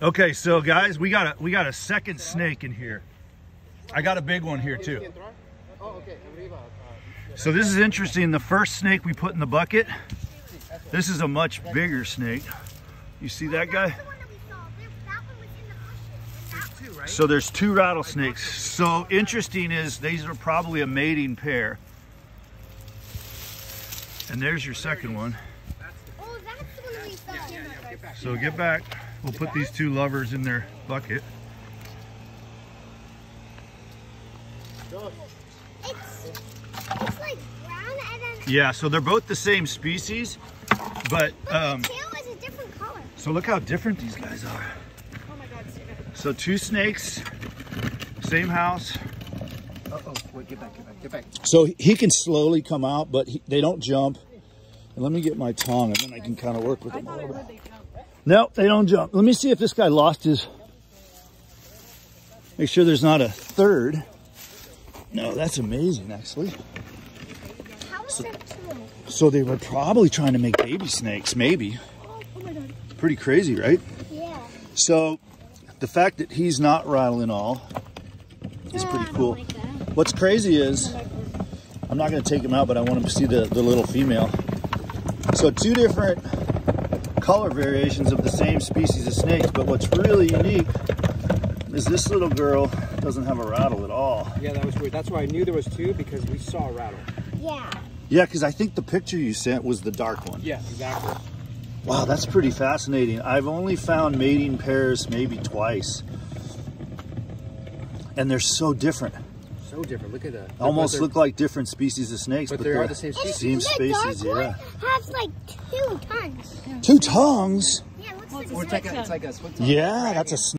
Okay, so guys, we got a we got a second snake in here. I got a big one here too. So this is interesting. The first snake we put in the bucket, this is a much bigger snake. You see that guy? So there's two rattlesnakes. So interesting is these are probably a mating pair. And there's your second one. Oh, that's the one we saw. So get back. We'll put these two lovers in their bucket. It's, it's like brown and then Yeah, so they're both the same species, but but um, the tail is a different color. so look how different these guys are. Oh my God, So two snakes, same house. Uh oh, wait, get back, get back, get back. So he can slowly come out, but he, they don't jump. Let me get my tongue, and then I can kind of work with them a thought little bit. they jumped. No, they don't jump. Let me see if this guy lost his. Make sure there's not a third. No, that's amazing, actually. How is that true? So they were probably trying to make baby snakes, maybe. Pretty crazy, right? Yeah. So the fact that he's not rattling all is pretty cool. What's crazy is, I'm not going to take him out, but I want him to see the, the little female. So two different color variations of the same species of snakes, but what's really unique is this little girl doesn't have a rattle at all. Yeah, that was weird. That's why I knew there was two because we saw a rattle. Yeah. Yeah, because I think the picture you sent was the dark one. Yeah, exactly. Wow, that's pretty fascinating. I've only found mating pairs maybe twice. And they're so different. So different. Look at that. Almost look like different species of snakes, but but, they are the same species. Same the species, dark yeah. one has like two tongues. Two tongues? Yeah, it looks Well, like it's a Or it's like a, it's like a Yeah, that's a